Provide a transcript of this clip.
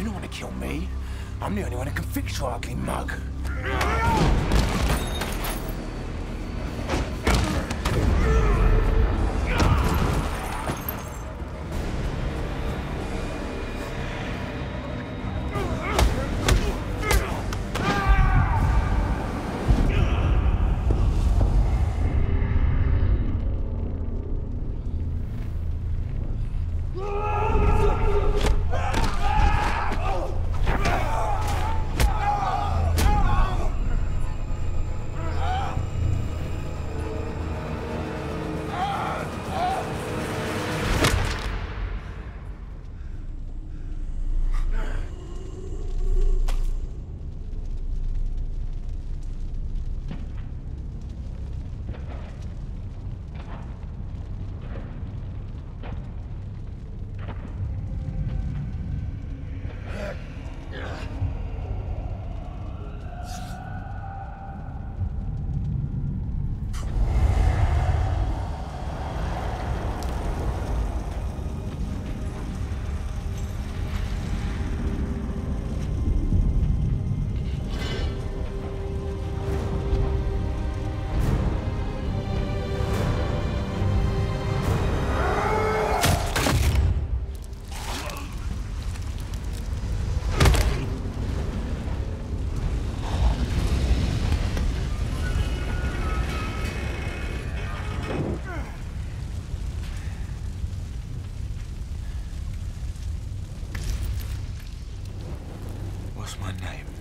You don't want to kill me. I'm the only one who can fix your ugly mug. my name.